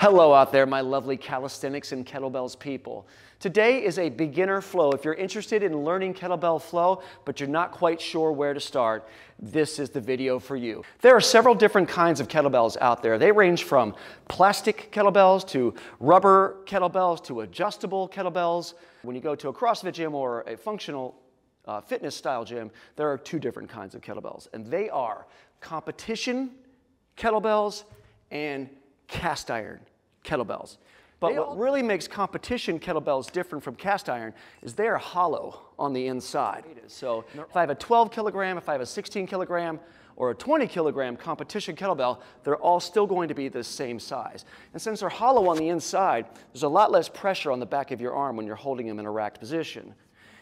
Hello out there, my lovely calisthenics and kettlebells people. Today is a beginner flow. If you're interested in learning kettlebell flow, but you're not quite sure where to start, this is the video for you. There are several different kinds of kettlebells out there. They range from plastic kettlebells to rubber kettlebells to adjustable kettlebells. When you go to a CrossFit gym or a functional uh, fitness style gym, there are two different kinds of kettlebells, and they are competition kettlebells and cast iron kettlebells. But what really makes competition kettlebells different from cast iron is they are hollow on the inside. So if I have a 12 kilogram, if I have a 16 kilogram, or a 20 kilogram competition kettlebell, they're all still going to be the same size. And since they're hollow on the inside, there's a lot less pressure on the back of your arm when you're holding them in a racked position.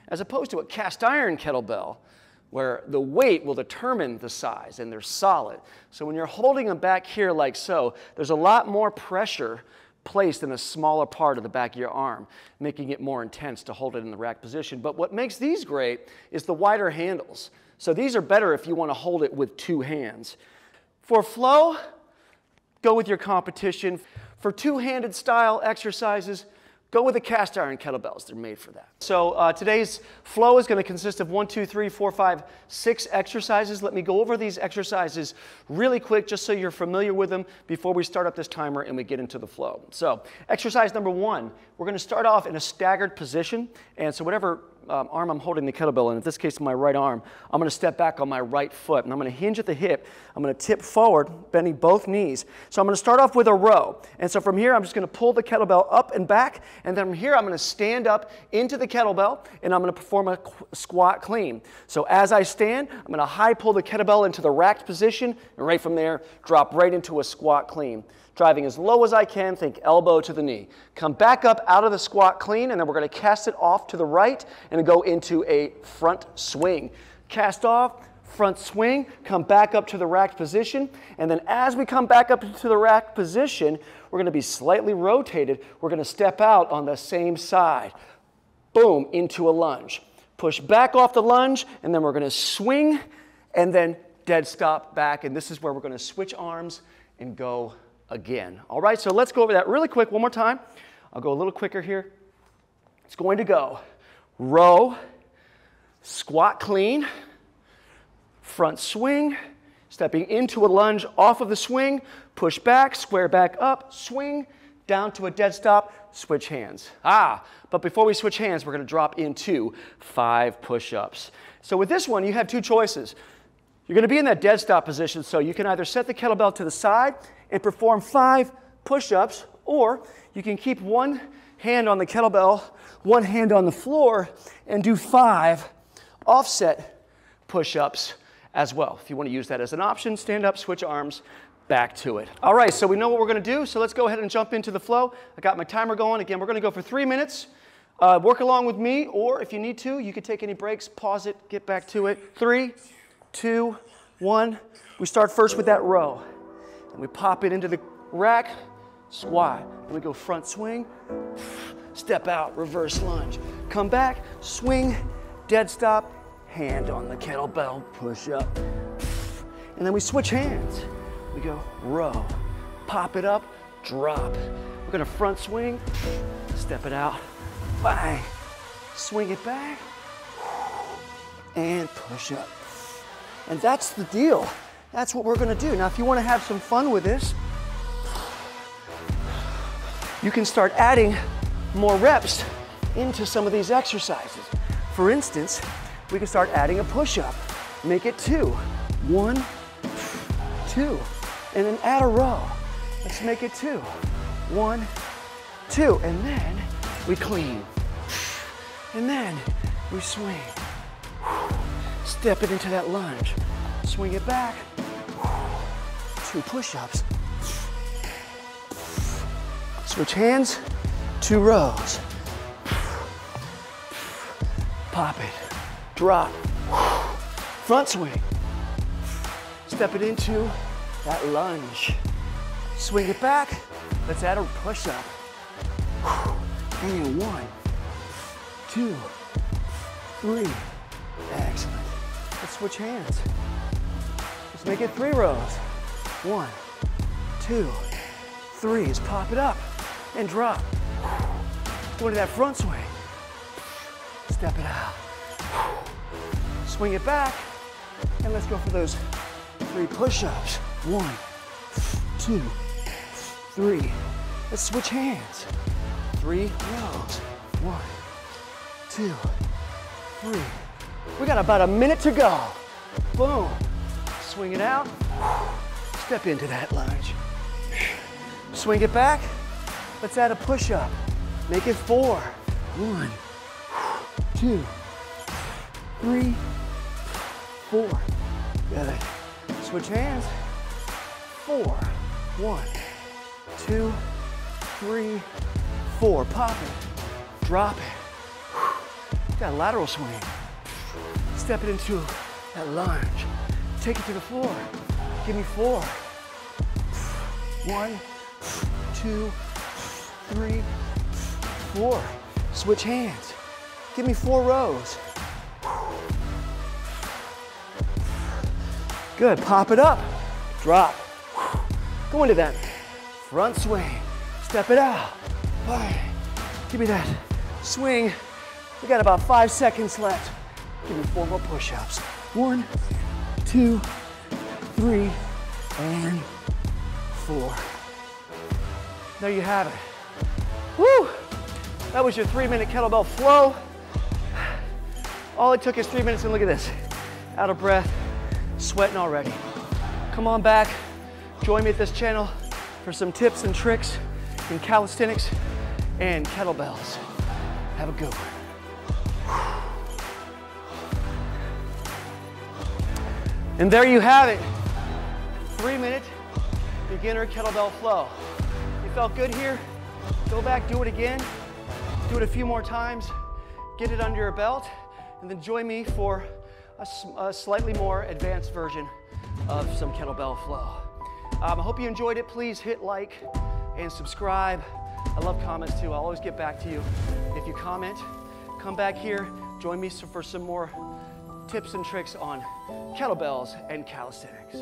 As opposed to a cast iron kettlebell, where the weight will determine the size and they're solid. So when you're holding them back here like so, there's a lot more pressure placed in a smaller part of the back of your arm, making it more intense to hold it in the rack position. But what makes these great is the wider handles. So these are better if you want to hold it with two hands. For flow, go with your competition. For two-handed style exercises, Go with the cast iron kettlebells. They're made for that. So uh, today's flow is going to consist of one, two, three, four, five, six exercises. Let me go over these exercises really quick just so you're familiar with them before we start up this timer and we get into the flow. So exercise number one, we're going to start off in a staggered position. And so whatever um, arm I'm holding the kettlebell in, in this case my right arm, I'm going to step back on my right foot and I'm going to hinge at the hip. I'm going to tip forward, bending both knees. So I'm going to start off with a row. And so from here I'm just going to pull the kettlebell up and back and then from here I'm going to stand up into the kettlebell and I'm going to perform a squat clean. So as I stand, I'm going to high pull the kettlebell into the racked position and right from there drop right into a squat clean driving as low as I can, think elbow to the knee. Come back up out of the squat clean, and then we're going to cast it off to the right and go into a front swing. Cast off, front swing, come back up to the racked position, and then as we come back up to the racked position, we're going to be slightly rotated. We're going to step out on the same side. Boom, into a lunge. Push back off the lunge, and then we're going to swing, and then dead stop back, and this is where we're going to switch arms and go again. All right, so let's go over that really quick one more time. I'll go a little quicker here. It's going to go row, squat clean, front swing, stepping into a lunge off of the swing, push back, square back up, swing, down to a dead stop, switch hands. Ah, but before we switch hands, we're going to drop into five push-ups. So with this one, you have two choices. You're going to be in that dead stop position, so you can either set the kettlebell to the side and perform five push ups, or you can keep one hand on the kettlebell, one hand on the floor, and do five offset push ups as well. If you want to use that as an option, stand up, switch arms, back to it. All right, so we know what we're going to do, so let's go ahead and jump into the flow. I got my timer going. Again, we're going to go for three minutes. Uh, work along with me, or if you need to, you can take any breaks, pause it, get back to it. Three, two, one. We start first with that row and we pop it into the rack, squat. Then we go front swing, step out, reverse lunge. Come back, swing, dead stop, hand on the kettlebell, push up. And then we switch hands. We go row, pop it up, drop. We're gonna front swing, step it out, bang, swing it back, and push up. And that's the deal. That's what we're gonna do. Now, if you wanna have some fun with this, you can start adding more reps into some of these exercises. For instance, we can start adding a push-up. Make it two. One, two. And then add a row. Let's make it two. One, two. And then we clean. And then we swing. Step it into that lunge. Swing it back two push-ups. Switch hands, two rows. Pop it, drop, front swing. Step it into that lunge. Swing it back. Let's add a push-up. And one, two, three. Excellent. Let's switch hands. Let's make it three rows. One, two, threes. Pop it up and drop. Go into that front swing. Step it out. Swing it back. And let's go for those three push-ups. One, two, three. Let's switch hands. Three rows. One, two, three. We got about a minute to go. Boom. Swing it out. Step into that lunge. Swing it back. Let's add a push-up. Make it four. One, two, three, four. Good. Switch hands. Four. One, two, three, four. Pop it. Drop it. A lateral swing. Step it into that lunge. Take it to the floor. Give me four. One, two, three, four. Switch hands. Give me four rows. Good, pop it up, drop. Go into that front swing. Step it out. Give me that swing. We got about five seconds left. Give me four more push-ups. One, two, three, and four. There you have it. Woo! That was your three minute kettlebell flow. All it took is three minutes and look at this. Out of breath, sweating already. Come on back, join me at this channel for some tips and tricks in calisthenics and kettlebells. Have a good one. And there you have it. Three minute beginner kettlebell flow. You felt good here? Go back, do it again. Do it a few more times. Get it under your belt. And then join me for a, a slightly more advanced version of some kettlebell flow. Um, I hope you enjoyed it. Please hit like and subscribe. I love comments too. I'll always get back to you if you comment. Come back here, join me for some more tips and tricks on kettlebells and calisthenics.